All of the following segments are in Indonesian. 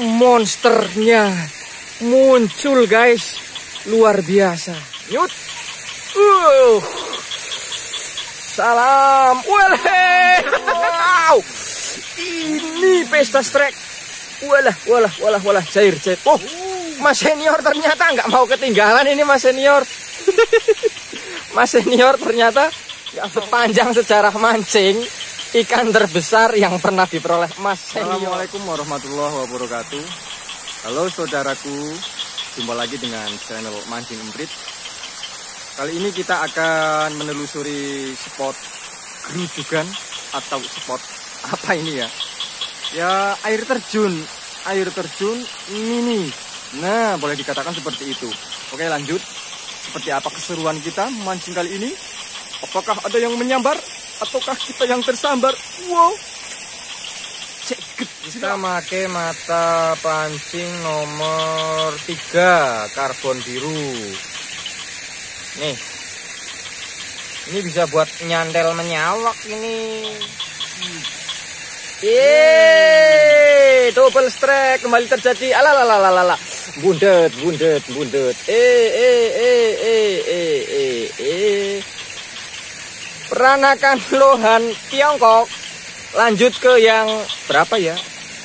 monsternya muncul guys. Luar biasa. Yut uh. Salam. Wale wow. Ini pesta strek walah walah walah walah. Cair cair. Oh mas senior ternyata nggak mau ketinggalan ini mas senior. Mas senior ternyata sepanjang sejarah mancing ikan terbesar yang pernah diperoleh Mas. Assalamualaikum warahmatullahi wabarakatuh. Halo saudaraku, jumpa lagi dengan channel Mancing Emprit. Kali ini kita akan menelusuri spot gerujukan atau spot apa ini ya? Ya air terjun, air terjun mini. Nah, boleh dikatakan seperti itu. Oke, lanjut. Seperti apa keseruan kita mancing kali ini? Apakah ada yang menyambar? Ataukah kita yang tersambar? Wow. Ceket. Kita pakai mata pancing nomor 3 karbon biru. Nih. Ini bisa buat nyandel menyawak ini. Eh, double strike kembali terjadi. Alalalalala. Bundet, bundet, bundet. Eh, eh, eh, eh, eh peranakan lohan Tiongkok. Lanjut ke yang berapa ya?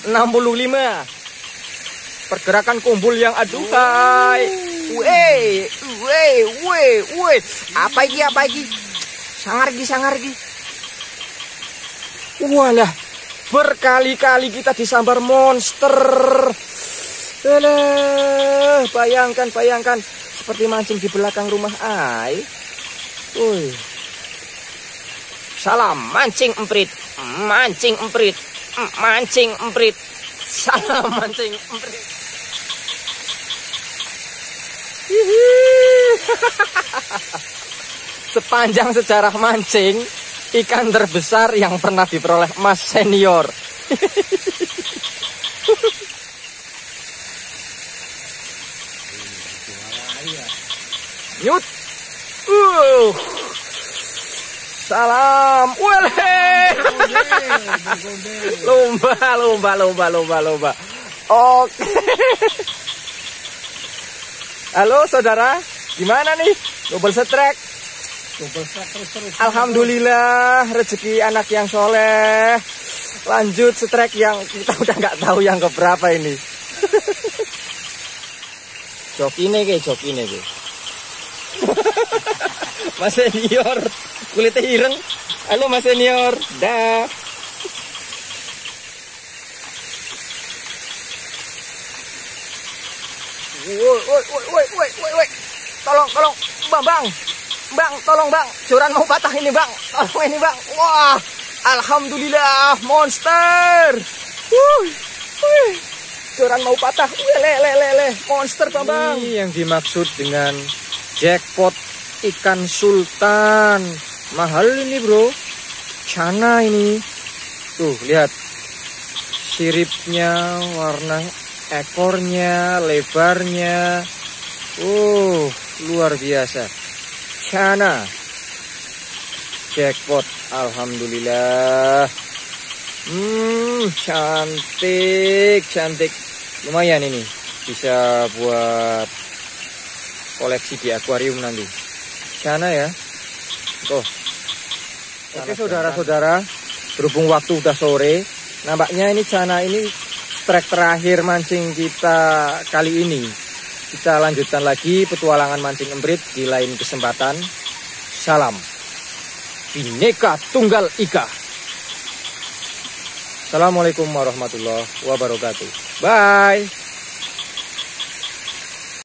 65 pergerakan kumpul yang aduhai. Weh weh weh weh. Apa ini apa ini? Sangar lagi sangar lagi walah berkali-kali kita disambar monster. Alah, bayangkan bayangkan. Seperti mancing di belakang rumah ai. Wih. Salam mancing emprit, mancing emprit, mancing emprit. Salam mancing emprit. Sepanjang sejarah mancing, ikan terbesar yang pernah diperoleh Mas Senior. Nyut. Uh. Salam. Wale. Lomba, lomba, lomba, lomba, lomba. Oke. Halo saudara, gimana nih? Double setrek. Double setrek terus terus. Alhamdulillah rezeki anak yang soleh. Lanjut setrek yang kita udah nggak tahu yang keberapa ini. jok ini ke, jok ini ke. Mas senior kulitnya ireng. Halo mas senior. Dah woi woi woi woi woi woi tolong tolong. Bang bang. Bang tolong bang. Joran mau patah ini bang. Tolong ini bang. Wah alhamdulillah monster. Wuh wuh. Joran mau patah. Wih, le le le le. Monster bang bang. Ini yang dimaksud dengan jackpot ikan sultan mahal ini bro. Cana ini. Tuh lihat. Siripnya warna ekornya lebarnya. Uh luar biasa. Cana jackpot. Alhamdulillah. Hmm cantik cantik. Lumayan ini. Bisa buat koleksi di akuarium nanti. Sana ya Oh. Oke saudara-saudara, berhubung waktu udah sore, nampaknya ini cana ini trek terakhir mancing kita kali ini. Kita lanjutkan lagi petualangan mancing emprit di lain kesempatan. Salam. Bineka Tunggal Ika. Assalamualaikum warahmatullahi wabarakatuh. Bye.